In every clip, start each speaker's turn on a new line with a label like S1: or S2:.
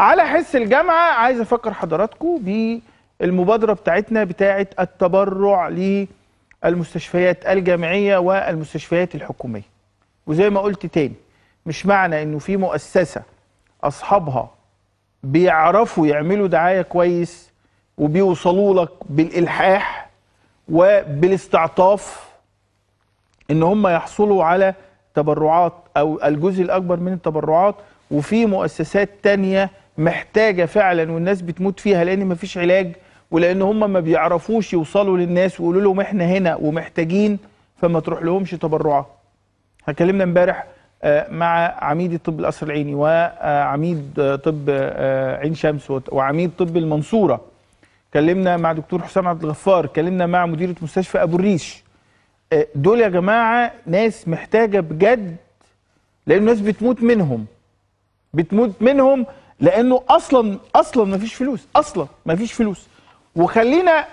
S1: على حس الجامعة عايز أفكر حضراتكم بالمبادرة بتاعتنا بتاعة التبرع للمستشفيات الجامعية والمستشفيات الحكومية. وزي ما قلت تاني مش معنى إنه في مؤسسة أصحابها بيعرفوا يعملوا دعاية كويس وبيوصلوا لك بالإلحاح وبالاستعطاف إن هم يحصلوا على تبرعات أو الجزء الأكبر من التبرعات وفي مؤسسات تانية محتاجة فعلا والناس بتموت فيها لأن مفيش علاج ولأن هم ما بيعرفوش يوصلوا للناس ويقولوا لهم إحنا هنا ومحتاجين فما تروح لهمش تبرعات. اتكلمنا امبارح آه، مع عميد الطب القصر العيني وعميد آه، طب آه، عين شمس وعميد طب المنصورة. اتكلمنا مع دكتور حسام عبد الغفار اتكلمنا مع مديرة مستشفى أبو الريش. دول يا جماعة ناس محتاجة بجد لأن الناس بتموت منهم. بتموت منهم لأنه أصلا أصلا ما فيش فلوس أصلا ما فيش فلوس. وخلينا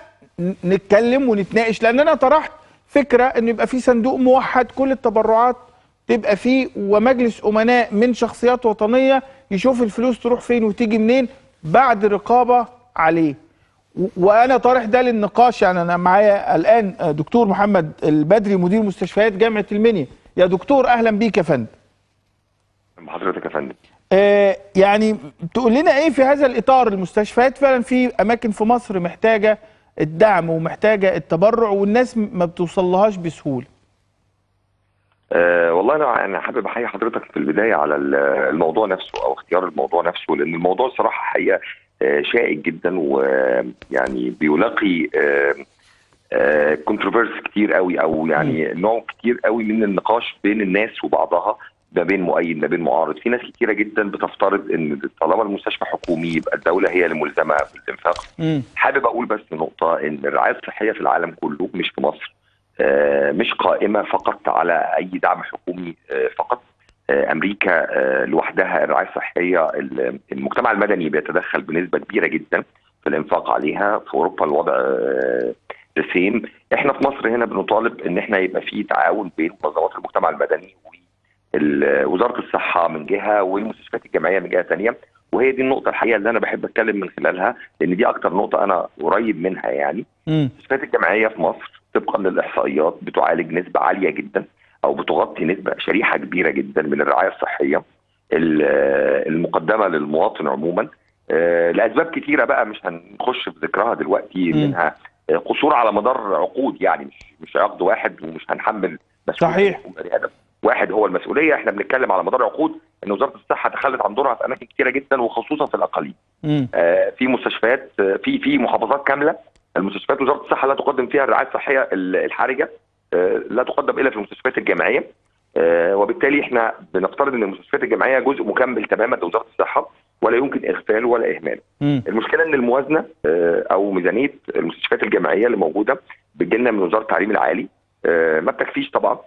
S1: نتكلم ونتناقش لأن أنا طرحت فكرة إن يبقى في صندوق موحد كل التبرعات تبقى فيه ومجلس أمناء من شخصيات وطنية يشوف الفلوس تروح فين وتيجي منين بعد رقابة عليه. وأنا طارح ده للنقاش يعني أنا معايا الآن دكتور محمد البدري مدير مستشفيات جامعة المنيا. يا دكتور أهلا بيك يا فندم.
S2: حضرتك يا فندم.
S1: يعني تقول لنا إيه في هذا الإطار؟ المستشفيات فعلا في أماكن في مصر محتاجة الدعم ومحتاجة التبرع والناس ما بتوصلهاش بسهولة.
S2: أه والله أنا أنا حابب أحيي حضرتك في البداية على ال- الموضوع نفسه أو اختيار الموضوع نفسه لأن الموضوع صراحة حقيقة آه، شائك جدا ويعني بيلاقي كونتروفيرس كتير قوي أو يعني نوع كتير قوي من النقاش بين الناس وبعضها. ما بين مؤيد ما بين معارض. في ناس كتيرة جدا بتفترض إن طالما المستشفى حكومي يبقى الدولة هي الملزمه بالانفاق. حابب أقول بس نقطة إن الرعاية الصحية في العالم كله مش في مصر آه، مش قائمة فقط على أي دعم حكومي آه، فقط آه، أمريكا لوحدها الرعاية الصحية ال- المجتمع المدني بيتدخل بنسبة كبيرة جدا في الإنفاق عليها. في أوروبا الوضع سيم إحنا في مصر هنا بنطالب إن إحنا يبقى في تعاون بين منظمات المجتمع المدني ووزاره الصحة من جهة والمستشفيات الجامعية من جهة ثانية وهي دي النقطة الحقيقة اللي أنا بحب أتكلم من خلالها لأن دي أكتر نقطة أنا قريب منها يعني. المستشفيات الجامعية في مصر طبقا للإحصائيات بتعالج نسبة عالية جدا أو بتغطي نسبة شريحة كبيرة جدا من الرعاية الصحية ال- المقدمة للمواطن عموما. آه، لأسباب كتيرة بقى مش هنخش في ذكرها دلوقتي. منها آه، قصور على مدار عقود يعني مش مش عقد واحد ومش هنحمل مسؤولية
S1: صحيح.
S2: واحد هو المسؤولية. إحنا بنتكلم على مدار عقود إن وزارة الصحة تخلت عن دورها في أماكن كتيرة جدا وخصوصا في
S1: الأقاليم.
S2: آه، في مستشفيات آه، في في محافظات كاملة. المستشفيات وزارة الصحة لا تقدم فيها الرعاية الصحية ال- الحرجة آه، لا تقدم إلا في المستشفيات الجامعية. آه، وبالتالي إحنا بنفترض إن المستشفيات الجامعية جزء مكمل تماما لوزارة الصحة ولا يمكن اغفاله ولا اهماله. المشكلة إن الموازنة آه، أو ميزانية المستشفيات الجامعية اللي موجودة بتجيلنا من وزارة التعليم العالي. ما بتكفيش طبعا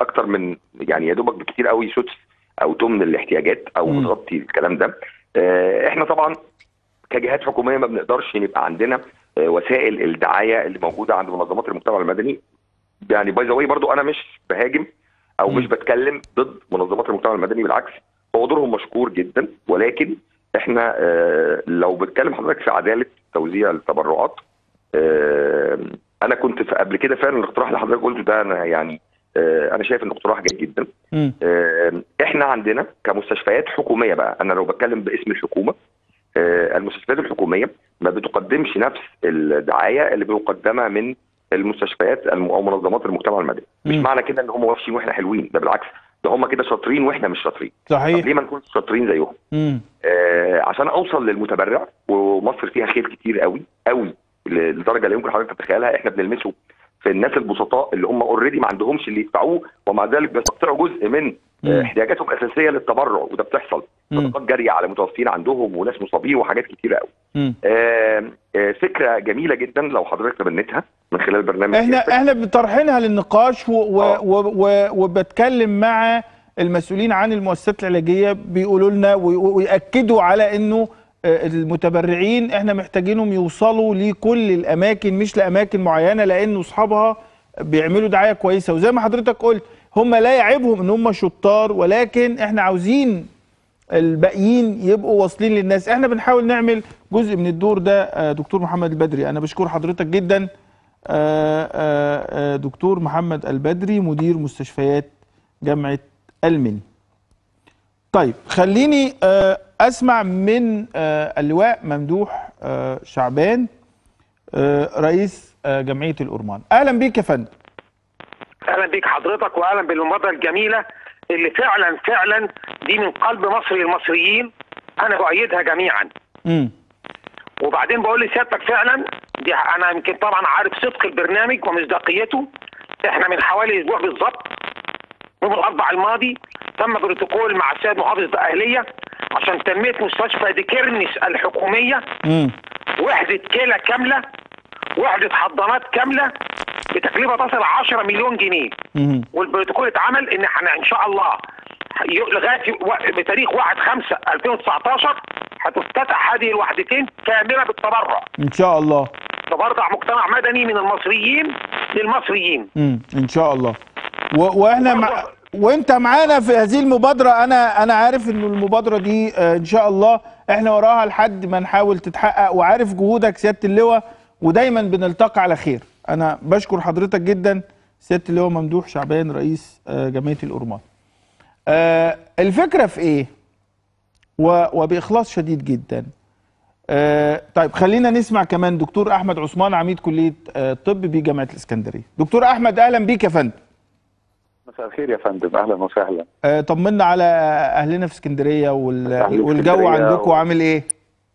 S2: أكتر من يعني يا دوبك بكتير قوي سدس أو تمن الاحتياجات أو
S1: مم.
S2: بتغطي الكلام ده آه، إحنا طبعا كجهات حكومية ما بنقدرش يبقى عندنا آه، وسائل الدعاية اللي موجودة عند منظمات المجتمع المدني يعني باي ذا برضو أنا مش بهاجم أو
S1: مم.
S2: مش بتكلم ضد منظمات المجتمع المدني بالعكس هو دورهم مشكور جدا ولكن إحنا آه، لو بتكلم حضرتك في عدالة توزيع التبرعات آه، أنا كنت في قبل كده فعلا الاقتراح اللي حضرتك قلته ده أنا يعني آه، أنا شايف انه اقتراح جيد جدا. آه، إحنا عندنا كمستشفيات حكومية بقى أنا لو بتكلم باسم الحكومة آه، المستشفيات الحكومية ما بتقدمش نفس الدعاية اللي مقدمه من المستشفيات الم- أو منظمات المجتمع المدني. مش. معنى كده إن هم وحشين وإحنا حلوين ده بالعكس ده هم كده شاطرين وإحنا مش شاطرين. طب
S1: صحيح.
S2: ليه ما نكونش شاطرين زيهم؟ آه عشان أوصل للمتبرع ومصر فيها خير كتير قوي قوي. لدرجة لا يمكن حضرتك تتخيلها إحنا بنلمسه في الناس البسطاء اللي هم اوريدي ما عندهمش اللي يدفعوه ومع ذلك بيستقطعوا جزء من. آه، احتياجاتهم الأساسية للتبرع وده بتحصل. صدقات جارية على متوفين عندهم وناس مصابين وحاجات كتيرة قوي آه، فكرة جميلة جدا لو حضرتك تبنتها من خلال برنامج
S1: إحنا
S2: سيادتك.
S1: إحنا بطرحينها للنقاش و و
S2: آه.
S1: و و وبتكلم مع المسؤولين عن المؤسسات العلاجية بيقولوا لنا وي- ويأكدوا على إنه المتبرعين إحنا محتاجينهم يوصلوا لكل الأماكن مش لأماكن معينة لأنه أصحابها بيعملوا دعاية كويسة. وزي ما حضرتك قلت هم لا يعيبهم إن هم شطار ولكن إحنا عاوزين الباقيين يبقوا واصلين للناس. إحنا بنحاول نعمل جزء من الدور ده آه، دكتور محمد البدري. أنا بشكر حضرتك جدا آه، آه، دكتور محمد البدري مدير مستشفيات جامعة المني. طيب خليني أسمع من آه، اللواء ممدوح آه، شعبان آه، رئيس جمعية الأورمان. أهلا بيك يا فندم.
S3: أهلا بيك حضرتك واهلا بالمبادره الجميلة اللي فعلا فعلا دي من قلب مصر للمصريين. أنا بايدها جميعا.
S1: مم.
S3: وبعدين بقول لسيادتك فعلا دي أنا يمكن طبعا عارف صدق البرنامج ومصداقيته. إحنا من حوالي أسبوع بالظبط يوم الاربعاء الماضي تم بروتوكول مع السيد محافظ الأهلية عشان تنميه مستشفى ديكيرنس
S1: الحكومية.
S3: وحدة كلى كاملة وحدة حضانات كاملة بتكلفه تصل 10 مليون جنيه. والبروتوكول اتعمل إن إحنا إن شاء الله لغاية بتاريخ 1 5 2019 هتفتتح هذه الوحدتين كاملة بالتبرع
S1: إن شاء الله
S3: تبرع مجتمع مدني من المصريين للمصريين
S1: مم. إن شاء الله. وإحنا مع... وإنت معانا في هذه المبادرة. أنا أنا عارف ان المبادرة دي آه، إن شاء الله إحنا وراها لحد ما نحاول تتحقق. وعارف جهودك سيادة اللواء ودايما بنلتقي على خير. أنا بشكر حضرتك جدا سيادة اللواء ممدوح شعبان رئيس آه، جمعية الأورمان. آه، الفكرة في إيه. وبإخلاص شديد جدا. طيب خلينا نسمع كمان دكتور أحمد عثمان عميد كلية الطب بجامعة الإسكندرية. دكتور أحمد أهلا بيك يا فندم.
S4: مساء الخير يا فندم أهلا وسهلا
S1: آه، طمنا على أهلنا في اسكندرية وال... والجو عندكم
S4: و-
S1: عامل إيه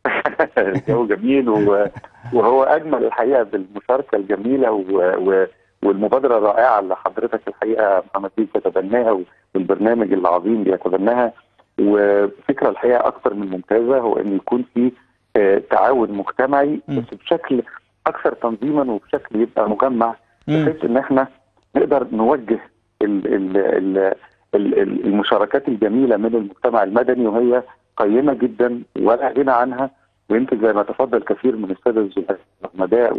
S4: الجو جميل و... وهو أجمل الحقيقة بالمشاركة الجميلة و... و... والمبادرة الرائعة اللي حضرتك الحقيقة محمد بيه بيتبناها والبرنامج العظيم بيتبناها وفكرة الحقيقة أكثر من ممتازة هو إن يكون في آه، تعاون مجتمعي
S1: م.
S4: بس بشكل أكثر تنظيما وبشكل يبقى مجمع. بحيث إن إحنا نقدر نوجه ال ال ال ال- ال- المشاركات الجميلة من المجتمع المدني وهي قيمة جدا ولا غنى عنها ويمكن زي ما تفضل كثير من الساده الزملاء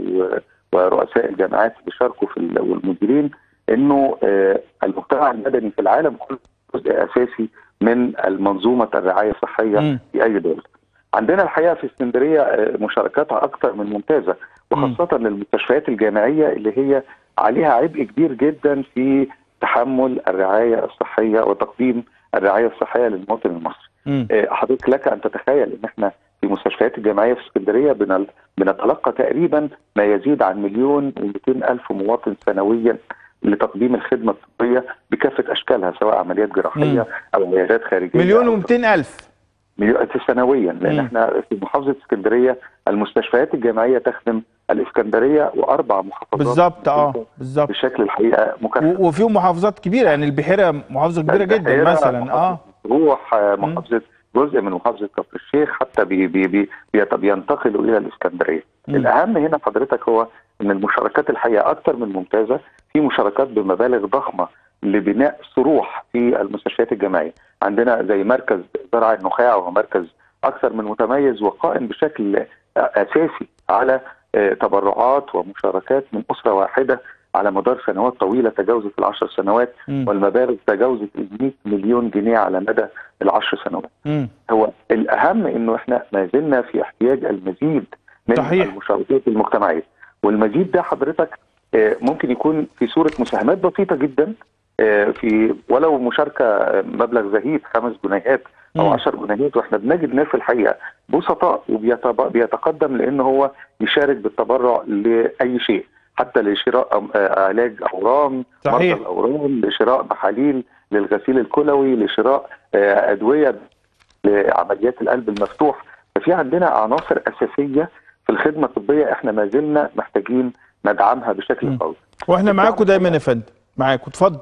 S4: ورؤساء الجامعات اللي شاركوا في ال- والمديرين إنه آه، المجتمع المدني في العالم كله جزء أساسي من المنظومة الرعاية
S1: الصحية.
S4: في أي دولة. عندنا الحقيقة في اسكندرية آه، مشاركاتها أكثر من ممتازة وخاصة للمستشفيات الجامعية اللي هي عليها عبء كبير جدا في تحمل الرعاية الصحية وتقديم الرعاية الصحية للمواطن المصري. آه، حضرتك لك أن تتخيل إن إحنا في مستشفيات الجامعية في اسكندرية بنتلقى تقريبا ما يزيد عن مليون و200 ألف مواطن سنويا لتقديم الخدمة الطبية بكافة أشكالها سواء عمليات جراحية أو عيادات خارجية
S1: مليون
S4: أو
S1: ومئتين ألف
S4: مليون سنويا لأن
S1: مم.
S4: إحنا في محافظة اسكندرية المستشفيات الجامعية تخدم الإسكندرية وأربع محافظات
S1: بالظبط آه بالظبط
S4: بشكل الحقيقة مكثف
S1: وفيهم محافظات كبيرة يعني البحيرة محافظة كبيرة جدا مثلا آه
S4: روح آه، محافظة جزء من محافظة كفر الشيخ حتى بي بي بي بينتقلوا إلى الإسكندرية.
S1: مم.
S4: الأهم هنا حضرتك هو إن المشاركات الحقيقة أكثر من ممتازة في مشاركات بمبالغ ضخمة لبناء صروح في المستشفيات الجامعية. عندنا زي مركز زرع النخاع وهو مركز أكثر من متميز وقائم بشكل أساسي على آه، تبرعات ومشاركات من أسرة واحدة على مدار سنوات طويلة تجاوزت العشر سنوات
S1: مم.
S4: والمبالغ تجاوزت ال 100 مليون جنيه على مدى العشر سنوات.
S1: مم.
S4: هو الأهم إنه إحنا ما زلنا في احتياج المزيد من
S1: صحيح.
S4: المشاركات المجتمعية والمزيد ده حضرتك آه، ممكن يكون في صورة مساهمات بسيطة جدا آه، في ولو مشاركة مبلغ زهيد خمس جنيهات أو
S1: مم.
S4: 10 جنيهات وإحنا بنجد ناس الحقيقة بسطاء وبيتقدم لأن هو يشارك بالتبرع لأي شيء حتى لشراء علاج أورام
S1: صحيح.
S4: مرضى الأورام لشراء محاليل للغسيل الكلوي لشراء آه، أدوية لعمليات القلب المفتوح ففي عندنا عناصر أساسية في الخدمة الطبية إحنا ما زلنا محتاجين ندعمها بشكل. قوي
S1: وإحنا معاكم دايما يا فندم معاكم اتفضل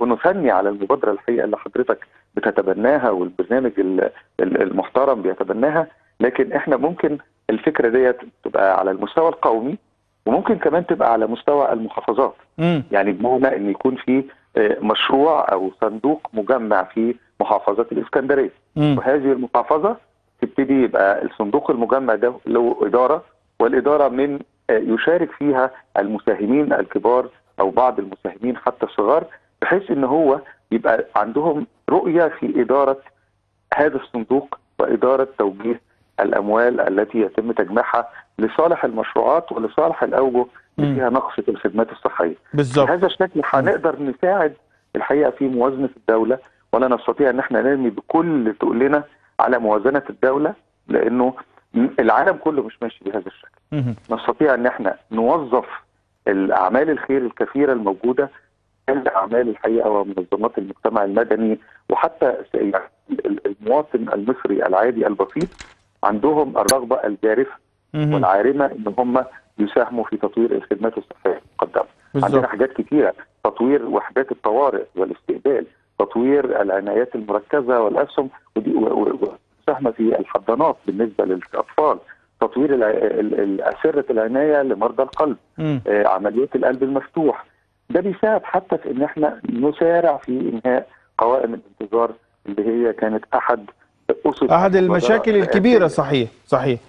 S4: ونثني على المبادرة الحقيقة اللي حضرتك بتتبناها والبرنامج ال- ال- المحترم بيتبناها لكن إحنا ممكن الفكرة ديت تبقى على المستوى القومي وممكن كمان تبقى على مستوى المحافظات
S1: مم.
S4: يعني بمعنى إن يكون في آه، مشروع أو صندوق مجمع في محافظه الإسكندرية
S1: مم.
S4: وهذه المحافظة تبتدي يبقى الصندوق المجمع ده له إدارة والإدارة من آه، يشارك فيها المساهمين الكبار أو بعض المساهمين حتى الصغار بحيث إن هو يبقى عندهم رؤية في إدارة هذا الصندوق وإدارة توجيه الأموال التي يتم تجميعها لصالح المشروعات ولصالح الأوجه اللي. فيها نقص في الخدمات الصحية.
S1: بالظبط
S4: بهذا الشكل هنقدر نساعد الحقيقة في موازنة الدولة ولا نستطيع إن إحنا نرمي بكل تقلنا على موازنة الدولة لأنه العالم كله مش ماشي بهذا الشكل. نستطيع إن إحنا نوظف الأعمال الخير الكثيرة الموجودة عند أعمال الحقيقة ومنظمات المجتمع المدني وحتى يعني ال- المواطن المصري العادي البسيط عندهم الرغبة
S1: الجارفة.
S4: والعارمة إن هم يساهموا في تطوير الخدمات الصحية
S1: المقدمة.
S4: عندنا حاجات كثيره تطوير وحدات الطوارئ والاستقبال، تطوير العنايات المركزة والأسهم ودي و- و- ومساهمه في الحضانات بالنسبة للأطفال، تطوير الع- ال- ال- أسرة العناية لمرضى القلب،. آه، عمليات القلب المفتوح. ده بيساعد حتى في إن إحنا نسارع في إنهاء قوائم الانتظار اللي هي كانت أحد أسس
S1: أحد المشاكل
S4: الكبيرة.
S1: صحيح صحيح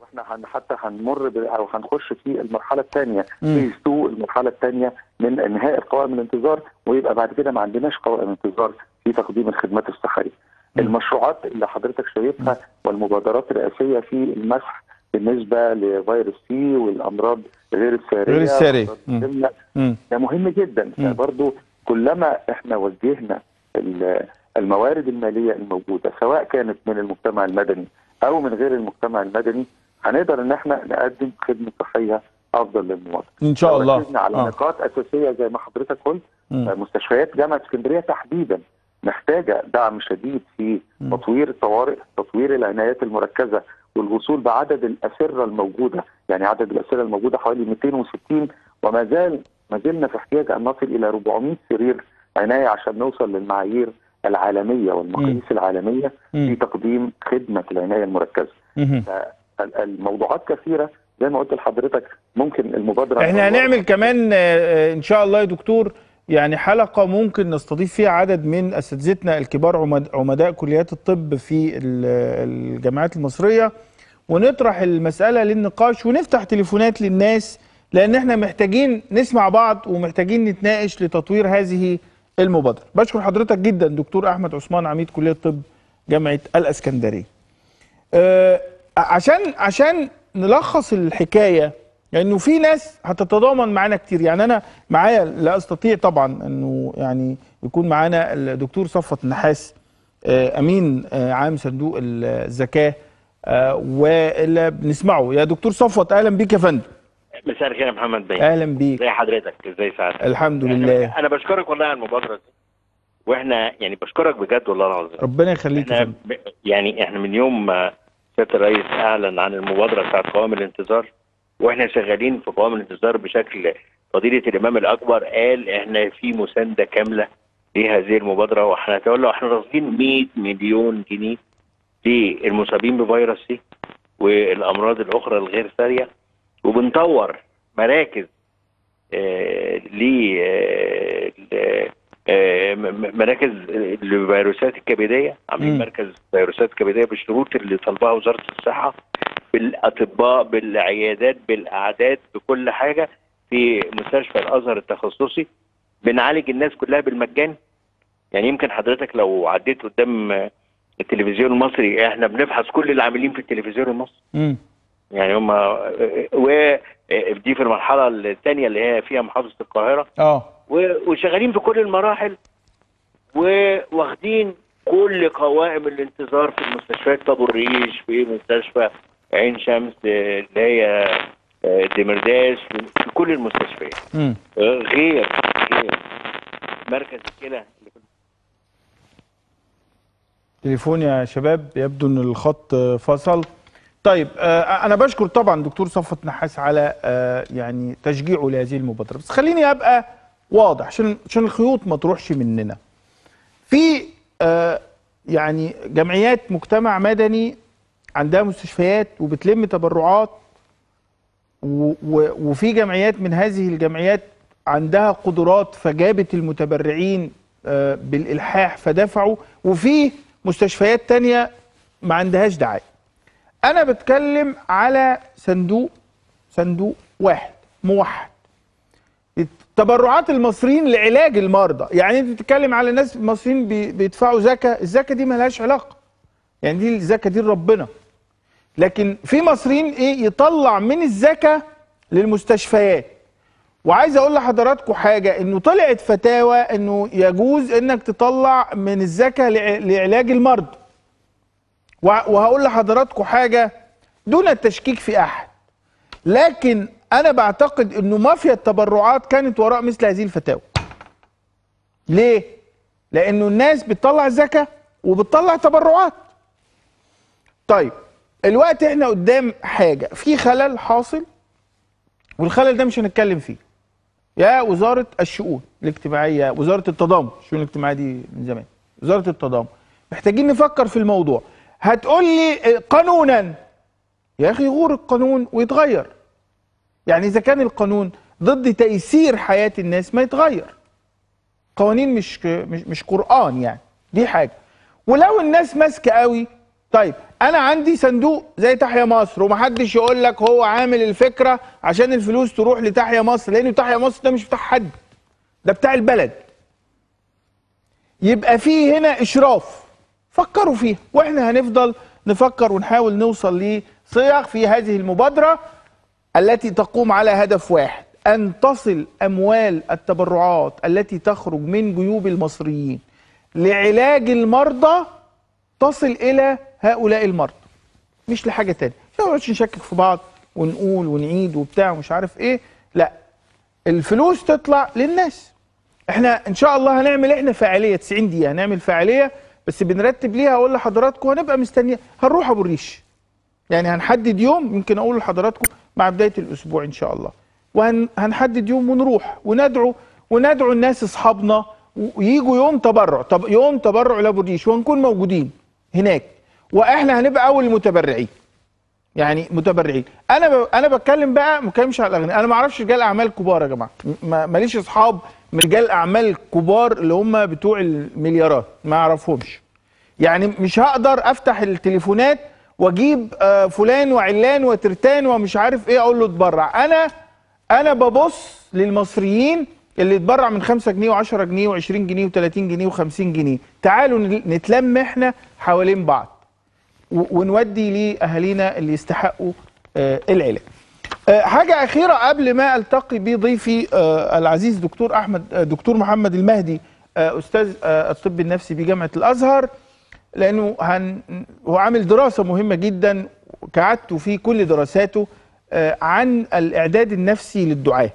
S4: وإحنا هن حتى هنمر أو هنخش في المرحلة
S1: الثانية.
S4: phase 2 المرحلة الثانية من إنهاء القوائم الانتظار ويبقى بعد كده ما عندناش قوائم انتظار في تقديم الخدمات
S1: الصحية.
S4: المشروعات اللي حضرتك شايفها والمبادرات الرئاسية في المسح بالنسبة لفيروس سي والأمراض غير
S1: السارية
S4: غير.
S1: مم.
S4: ده مهم جدا. فبرضه كلما إحنا وجهنا ال- الموارد المالية الموجودة سواء كانت من المجتمع المدني أو من غير المجتمع المدني هنقدر إن إحنا نقدم خدمة صحية أفضل للمواطن.
S1: إن شاء الله
S4: على
S1: آه.
S4: نقاط أساسية زي ما حضرتك قلت. مستشفيات جامعة اسكندرية تحديدا محتاجة دعم شديد في. تطوير الطوارئ، تطوير العنايات المركزة والوصول بعدد الأسرة الموجودة، يعني عدد الأسرة الموجودة حوالي 260 وما زال ما زلنا في احتياج أن نصل إلى 400 سرير عناية عشان نوصل للمعايير العالمية والمقاييس العالمية في. تقديم خدمة
S1: العناية
S4: المركزة. الموضوعات كثيرة زي ما قلت لحضرتك ممكن المبادرة
S1: إحنا هنعمل كمان آه، آه، إن شاء الله يا دكتور يعني حلقة ممكن نستضيف فيها عدد من أساتذتنا الكبار عمد- عمداء كليات الطب في ال- الجامعات المصرية ونطرح المسألة للنقاش ونفتح تليفونات للناس لأن إحنا محتاجين نسمع بعض ومحتاجين نتناقش لتطوير هذه المبادرة. بشكر حضرتك جدا دكتور أحمد عثمان عميد كلية طب جامعة الأسكندرية. آه، عشان عشان نلخص الحكاية لأنه في ناس هتتضامن معانا كتير. يعني أنا معايا لا أستطيع طبعا أنه يعني يكون معانا الدكتور صفوت النحاس آه، أمين آه، عام صندوق الزكاة. واللي بنسمعه. يا دكتور صفوت أهلا بيك يا فندم.
S5: مساء الخير يا محمد بيه.
S1: أهلا بيك.
S5: ازي حضرتك ازي سعادتك؟
S1: الحمد
S5: إنا
S1: لله.
S5: أنا بشكرك والله على المبادرة دي. وإحنا يعني بشكرك بجد والله العظيم.
S1: ربنا يخليك إحنا
S5: ب... يعني إحنا من يوم ما سيادة الرئيس أعلن عن المبادرة بتاعت قوائم الانتظار وإحنا شغالين في قوائم الانتظار بشكل فضيلة الإمام الأكبر قال إحنا في مساندة كاملة لهذه المبادرة وإحنا راصدين 100 مليون جنيه للمصابين بفيروس سي والأمراض الأخرى الغير سارية وبنطور مراكز آه ل آه، آه، مراكز الفيروسات الكبدية عاملين. مركز فيروسات كبدية بالشروط اللي طلبها وزارة الصحة بالأطباء بالعيادات بالأعداد بكل حاجة في مستشفى الأزهر التخصصي بنعالج الناس كلها بالمجان يعني يمكن حضرتك لو عديت قدام التلفزيون المصري إحنا بنفحص كل العاملين في التلفزيون المصري.
S1: مم.
S5: يعني هم ودي في المرحلة الثانية اللي هي فيها محافظة
S1: القاهرة.
S5: آه. وشغالين في كل المراحل. وواخدين كل قوائم الانتظار في المستشفيات. طابو الريش في مستشفى عين شمس اللي هي دمرداش في كل المستشفيات. غير غير مركز الكلى اللي في
S1: تليفون يا شباب يبدو إن الخط فصل. طيب آه، أنا بشكر طبعا دكتور صفوت نحاس على آه، يعني تشجيعه لهذه المبادرة. بس خليني أبقى واضح عشان عشان الخيوط ما تروحش مننا. في آه، يعني جمعيات مجتمع مدني عندها مستشفيات وبتلم تبرعات وفي جمعيات من هذه الجمعيات عندها قدرات فجابت المتبرعين بالإلحاح فدفعوا. وفي مستشفيات تانية ما عندهاش دعاية. أنا بتكلم على صندوق صندوق واحد موحد. تبرعات المصريين لعلاج المرضى يعني أنت بتتكلم على ناس المصريين بي- بيدفعوا زكاة الزكاة دي ملهاش علاقة. يعني دي الزكاة دي لربنا. لكن في مصريين إيه يطلع من الزكاة للمستشفيات. وعايز أقول لحضراتكم حاجة انه طلعت فتاوى انه يجوز انك تطلع من الزكاة لع- لعلاج المرض. وه- وهقول لحضراتكم حاجة دون التشكيك في أحد. لكن أنا بعتقد إنه مافيا التبرعات كانت وراء مثل هذه الفتاوى. ليه؟ لأنه الناس بتطلع زكاة وبتطلع تبرعات. طيب الوقت إحنا قدام حاجة في خلل حاصل؟ والخلل ده مش هنتكلم فيه. يا وزارة الشؤون الاجتماعية وزارة التضامن الشؤون الاجتماعية دي من زمان. وزارة التضامن. محتاجين نفكر في الموضوع. هتقول لي قانونا. يا أخي يغور القانون ويتغير. يعني إذا كان القانون ضد تيسير حياة الناس ما يتغير. قوانين مش مش مش قرآن يعني. دي حاجة. ولو الناس ماسكة قوي طيب أنا عندي صندوق زي تحيا مصر ومحدش يقول لك هو عامل الفكرة عشان الفلوس تروح لتحيا مصر لأن تحيا مصر ده مش بتاع حد ده بتاع البلد. يبقى فيه هنا إشراف فكروا فيها وإحنا هنفضل نفكر ونحاول نوصل لصيغ في هذه المبادرة التي تقوم على هدف واحد أن تصل أموال التبرعات التي تخرج من جيوب المصريين لعلاج المرضى تصل إلى هؤلاء المرضى. مش لحاجة تانية. ما نقعدش نشكك في بعض ونقول ونعيد وبتاع ومش عارف إيه. لا. الفلوس تطلع للناس. إحنا إن شاء الله هنعمل إحنا فعاليه 90 دقيقة. هنعمل فعاليه بس بنرتب ليها. أقول لحضراتكم هنبقى مستنيين هنروح أبو الريش. يعني هنحدد يوم. يمكن أقول لحضراتكم مع بداية الأسبوع إن شاء الله. وهنحدد يوم ونروح. وندعو وندعو الناس أصحابنا. ويجوا يوم تبرع. طب يوم تبرع لأبو الريش. وهنكون موجودين. هناك. وإحنا هنبقى أول المتبرعين. يعني متبرعين. أنا ب... أنا بتكلم بقى ما بتكلمش على الأغنياء. أنا ما أعرفش رجال اعمال كبار يا جماعة. ما- ماليش أصحاب من رجال اعمال كبار اللي هم بتوع المليارات. ما أعرفهمش. يعني مش هقدر أفتح التليفونات وأجيب آه، فلان وعلان وترتان ومش عارف إيه أقول له اتبرع. أنا أنا ببص للمصريين اللي اتبرع من 5 جنيه و10 جنيه و20 جنيه و30 جنيه و50 جنيه. تعالوا نتلم إحنا حوالين بعض. ونودي لأهالينا اللي يستحقوا آه، العلاج. آه، حاجة أخيرة قبل ما ألتقي بضيفي آه، العزيز دكتور أحمد دكتور محمد المهدي أستاذ الطب النفسي بجامعة الأزهر لأنه هن هو عامل دراسة مهمة جدا كعادته في كل دراساته عن الإعداد النفسي للدعاة.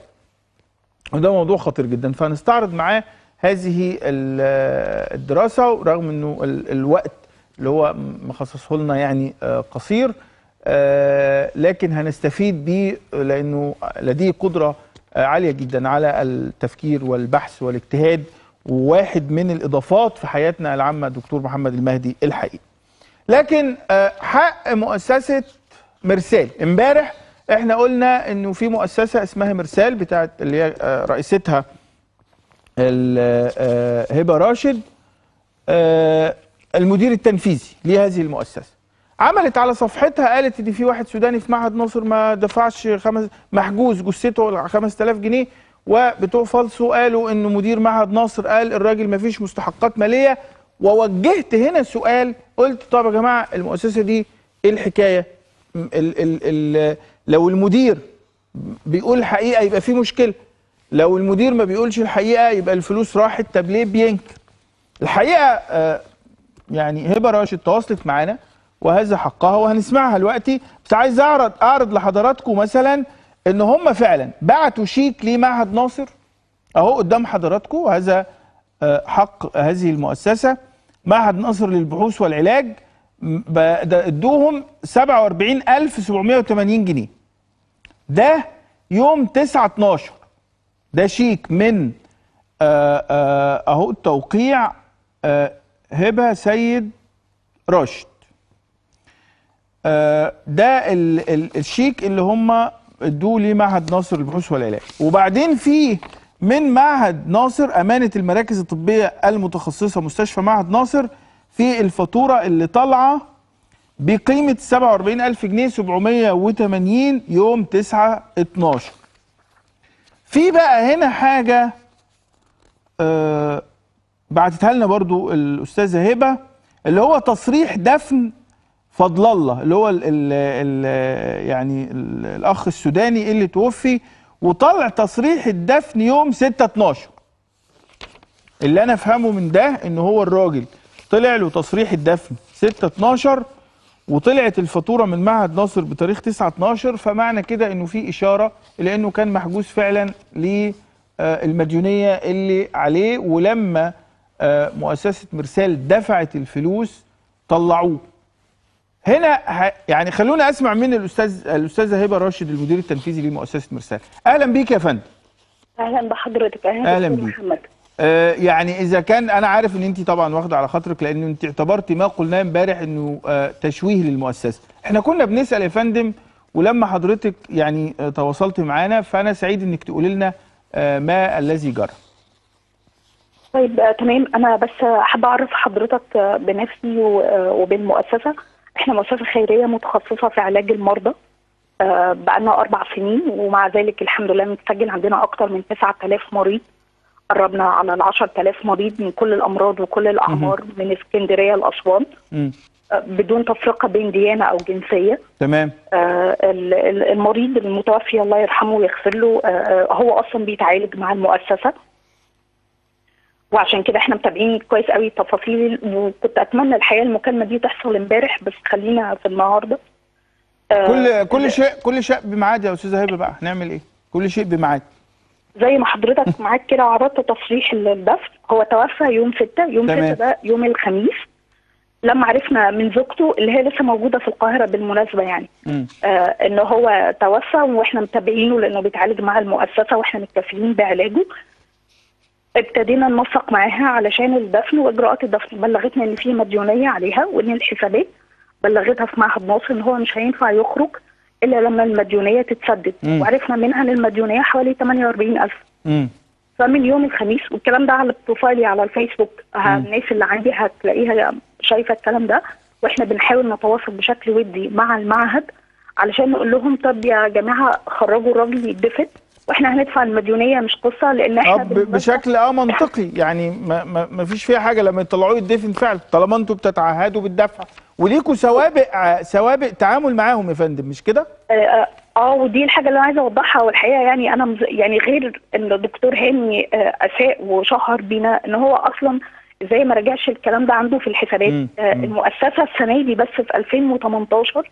S1: وده موضوع خطير جدا فهنستعرض معاه هذه ال- الدراسة رغم إنه ال- الوقت اللي هو مخصصه لنا يعني آه، قصير آه، لكن هنستفيد بيه لأنه لديه قدرة آه، عالية جدا على التفكير والبحث والاجتهاد وواحد من الإضافات في حياتنا العامة دكتور محمد المهدي الحقيقي. لكن حق مؤسسة مرسال امبارح إحنا قلنا إنه في مؤسسة اسمها مرسال بتاعت اللي هي رئيستها هبة راشد المدير التنفيذي لهذه المؤسسة. عملت على صفحتها قالت إن في واحد سوداني في معهد ناصر ما دفعش خمس محجوز جثته 5000 جنيه. وبتوع فالسو قالوا انه مدير معهد ناصر قال الراجل ما فيش مستحقات مالية. ووجهت هنا سؤال قلت طب يا جماعة المؤسسة دي إيه الحكاية؟ ال ال ال لو المدير بيقول الحقيقة يبقى في مشكلة. لو المدير ما بيقولش الحقيقة يبقى الفلوس راحت. طب ليه بينكر؟ الحقيقة آه، يعني هبة راشد تواصلت معانا وهذا حقها وهنسمعها دلوقتي. بس عايز اعرض أعرض لحضراتكم مثلا إن هم فعلا بعتوا شيك لمعهد ناصر أهو قدام حضراتكم. هذا آه، حق هذه المؤسسة. معهد ناصر للبحوث والعلاج ادوهم 47780 جنيه. ده يوم 9 12 ده شيك من آه، آه، أهو التوقيع هبه سيد راشد آه، ده ال- ال- الشيك اللي هم ادوه لمعهد ناصر للبحوث والعلاج. وبعدين في من معهد ناصر أمانة المراكز الطبية المتخصصة مستشفى معهد ناصر في الفاتورة اللي طالعة بقيمة 47000 جنيه 780 يوم 9 12 في بقى هنا حاجة آه بعتتها لنا برضو الأستاذة هبة اللي هو تصريح دفن فضل الله اللي هو ال ال ال يعني ال الأخ السوداني اللي توفي وطلع تصريح الدفن يوم 6 12 اللي أنا أفهمه من ده إن هو الراجل طلع له تصريح الدفن 6 12 وطلعت الفاتورة من معهد ناصر بتاريخ 9 12 فمعنى كده إنه في إشارة إلى إنه كان محجوز فعلا للمديونية اللي عليه ولما مؤسسة مرسال دفعت الفلوس طلعوه. هنا يعني خلونا أسمع من الأستاذ الأستاذة هبة راشد المدير التنفيذي لمؤسسة مرسال. أهلا بيك يا فندم.
S6: أهلا بحضرتك.
S1: أهلا,
S6: أهلاً
S1: بيك.
S6: محمد.
S1: آه، يعني إذا كان أنا عارف إن أنت طبعا واخدة على خاطرك لأن أنت اعتبرت ما قلناه امبارح إنه آه، تشويه للمؤسسة. إحنا كنا بنسأل يا فندم ولما حضرتك يعني آه، تواصلت معانا فأنا سعيد إنك تقولي لنا آه، ما الذي جرى.
S6: طيب آه، تمام. أنا بس حابه أعرف حضرتك آه، بنفسي آه، وبالمؤسسه إحنا مؤسسة خيرية متخصصة في علاج المرضى آه، بقالنا أربع سنين ومع ذلك الحمد لله متسجل عندنا أكتر من 9000 مريض. قربنا على ال 10000 مريض من كل الأمراض وكل الأعمار من اسكندرية
S1: لأسوان.
S6: آه، بدون تفرقة بين ديانة أو جنسية.
S1: تمام.
S6: آه، ال- ال- المريض المتوفي الله يرحمه ويغفر له آه، هو أصلا بيتعالج مع المؤسسة. وعشان كده إحنا متابعين كويس قوي التفاصيل وكنت اتمنى الحقيقة المكالمة دي تحصل امبارح بس خلينا في النهارده. آه،
S1: كل كل شيء كل شيء بميعاد يا أستاذة هبة بقى. هنعمل إيه؟ كل شيء بميعاد.
S6: زي ما حضرتك معاك كده عرضت تصريح الدفن هو توفى يوم 6 يوم
S1: تمام.
S6: 6 ده يوم الخميس. لما عرفنا من زوجته اللي هي لسه موجودة في القاهرة بالمناسبة يعني. آه إن هو توفى وإحنا متابعينه لأنه بيتعالج مع المؤسسة وإحنا متكفلين بعلاجه. ابتدينا ننسق معاها علشان الدفن وإجراءات الدفن. بلغتنا إن في مديونية عليها وإن الحسابات بلغتها في معهد ناصر إن هو مش هينفع يخرج إلا لما المديونية تتسدد.
S1: مم.
S6: وعرفنا منها إن المديونية حوالي 48000
S1: مم.
S6: فمن يوم الخميس والكلام ده على بروفايلي على الفيسبوك الناس اللي عندي هتلاقيها شايفة الكلام ده. وإحنا بنحاول نتواصل بشكل ودي مع المعهد علشان نقول لهم طب يا جماعة خرجوا الراجل يتدفن. وإحنا هندفع المديونيه مش قصة
S1: لأن
S6: آه
S1: إحنا
S6: بالمناسبة-
S1: بشكل آه منطقي يعني ما, ما, ما فيش فيها حاجة لما يطلعوه يدفن فعلا طالما أنتوا بتتعهدوا بالدفع وليكوا سوابق ع- سوابق تعامل معاهم يا فندم مش كده؟
S6: آه آه، ودي الحاجة اللي أنا عايزة أوضحها والحقيقة يعني أنا. يعني غير إن الدكتور هاني آه، أساء وشهر بينا إن هو أصلا زي ما رجعش الكلام ده عنده في الحسابات آه. المؤسسة السنة دي بس في 2018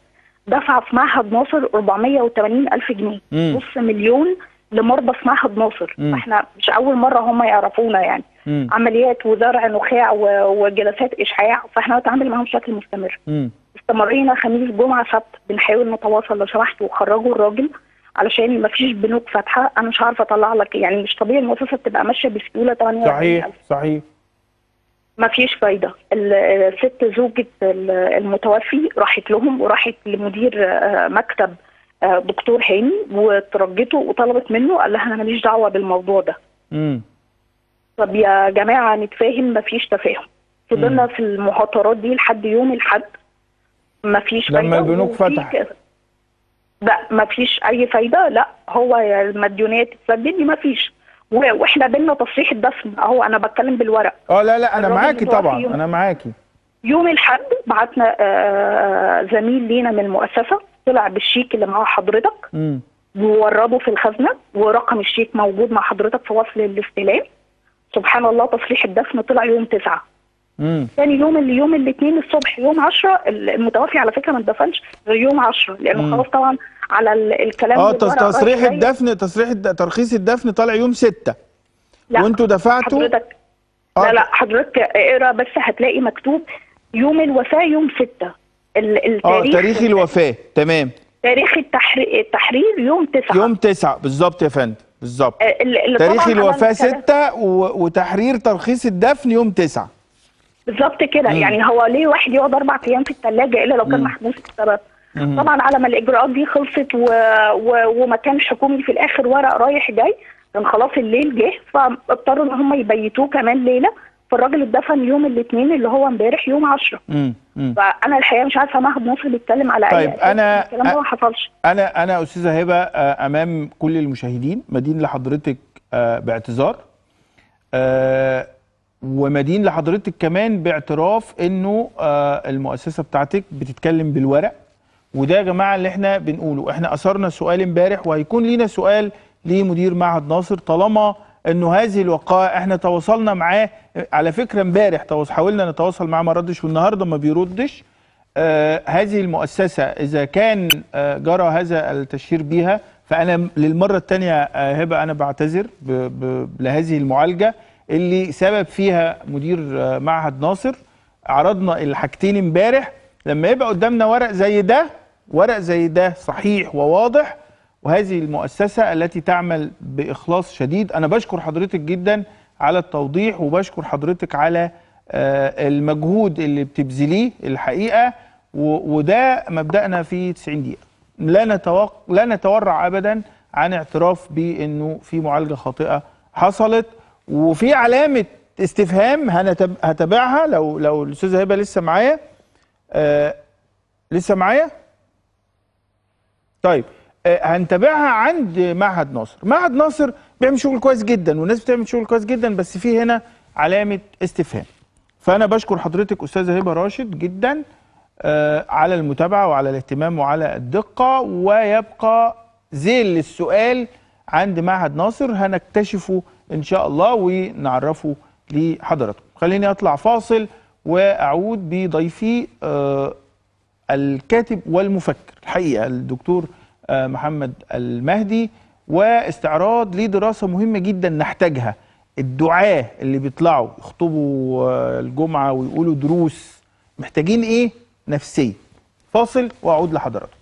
S6: دفع في معهد ناصر 480 ألف جنيه. نص مليون لمرضى في معهد ناصر. إحنا مش أول مرة هم يعرفونا يعني.
S1: مم.
S6: عمليات وزرع نخاع وجلسات إشعاع فاحنا بنتعامل معاهم بشكل مستمر.
S1: مم.
S6: استمرينا خميس جمعة سبت بنحاول نتواصل لو سمحتوا وخرجوا الراجل علشان ما فيش بنوك فاتحة. أنا مش عارفة أطلع لك يعني مش طبيعي المؤسسة بتبقى ماشية بسهولة 48
S1: صحيح صحيح.
S6: ما فيش فايدة. ال- الست زوجة ال- المتوفي راحت لهم وراحت لمدير آه، مكتب دكتور هاني وترجته وطلبت منه قال لها أنا ماليش دعوة بالموضوع ده.
S1: مم.
S6: طب يا جماعة نتفاهم ما فيش تفاهم. فضلنا في المهاترات دي لحد يوم الحد ما فيش
S1: لما البنوك فتحت.
S6: لا ما فيش أي فايدة. لا هو يا المديونية تتسدد ما فيش و- وإحنا بينا تصريح الدفن أهو أنا بتكلم بالورق.
S1: آه لا لا
S6: أنا
S1: معاكي طبعا. أنا معاكي.
S6: يوم الحد بعتنا آه، زميل لينا من المؤسسة. طلع بالشيك اللي مع حضرتك
S1: مم.
S6: وورده في الخزنة ورقم الشيك موجود مع حضرتك في وصل الاستلام سبحان الله تصريح الدفن طلع يوم تسعة. ثاني يوم اللي يوم الاثنين الصبح يوم 10 المتوفي على فكرة ما اتدفنش غير يوم 10
S1: لأنه.
S6: خلاص طبعا على ال- الكلام
S1: آه تصريح. الدفن تصريح الد... ترخيص الدفن طالع يوم 6
S6: لا
S1: وانتوا دفعتوا
S6: حضرتك
S1: آه.
S6: لا لا حضرتك اقرأ بس هتلاقي مكتوب يوم الوفاة يوم 6 ال-
S1: آه
S6: التاريخ
S1: تاريخ الوفاة. تمام.
S6: تاريخ التحرير التحرير يوم 9
S1: يوم 9 بالظبط يا فندم. بالظبط. تاريخ
S6: تاريخ
S1: الوفاة 6 و... وتحرير ترخيص الدفن يوم 9
S6: بالظبط كده. يعني هو ليه واحد يقعد أربع أيام في الثلاجه إلا لو كان. محبوس بسبب
S1: مم.
S6: طبعا على ما الإجراءات دي خلصت و... و... ومكان حكومي في الآخر ورق رايح جاي. كان خلاص الليل جه فاضطروا إن هم يبيتوه كمان ليلة. فالراجل اتدفن يوم الاثنين اللي هو امبارح يوم 10
S1: مم. مم.
S6: فأنا الحقيقة مش عارفة معهد مصر بيتكلم على
S1: طيب،
S6: اي أساس
S1: أنا-
S6: الكلام ده ما حصلش
S1: أنا أنا أستاذة هبة آه، أمام كل المشاهدين مدين لحضرتك آه، باعتذار آه، ومدين لحضرتك كمان باعتراف إنه المؤسسة بتاعتك بتتكلم بالورق وده يا جماعة اللي إحنا بنقوله إحنا أثرنا سؤال امبارح وهيكون لينا سؤال لمدير معهد ناصر طالما انه هذه الوقائع إحنا تواصلنا معاه على فكرة امبارح حاولنا نتواصل معاه ما ردش والنهاردة ما بيردش. آه هذه المؤسسة إذا كان آه جرى هذا التشهير بيها فأنا للمرة الثانية آه هبة أنا بعتذر ب ب لهذه المعالجة. اللي سبب فيها مدير آه معهد ناصر عرضنا الحاجتين امبارح. لما يبقى قدامنا ورق زي ده ورق زي ده صحيح وواضح وهذه المؤسسة التي تعمل بإخلاص شديد. أنا بشكر حضرتك جدا على التوضيح وبشكر حضرتك على آه، المجهود اللي بتبذليه الحقيقة وده مبدأنا في 90 دقيقة. لا نتوق... لا نتورع أبدا عن اعتراف بأنه في معالجة خاطئة حصلت. وفي علامة استفهام هنتب... هتابعها لو لو الأستاذة هبة لسه معايا. آه لسه معايا؟ طيب. هنتابعها عند معهد ناصر. معهد ناصر بيعمل شغل كويس جدا والناس بتعمل شغل كويس جدا بس في هنا علامة استفهام. فأنا بشكر حضرتك أستاذة هبة راشد جدا آه، على المتابعة وعلى الاهتمام وعلى الدقة. ويبقى ذيل السؤال عند معهد ناصر هنكتشفه إن شاء الله ونعرفه لحضراتكم. خليني أطلع فاصل وأعود بضيفي آه، الكاتب والمفكر الحقيقة الدكتور محمد المهدي واستعراض لدراسة مهمة جدا نحتاجها. الدعاة اللي بيطلعوا يخطبوا آه، الجمعة ويقولوا دروس محتاجين إيه؟ نفسية. فاصل وأعود لحضراتكم.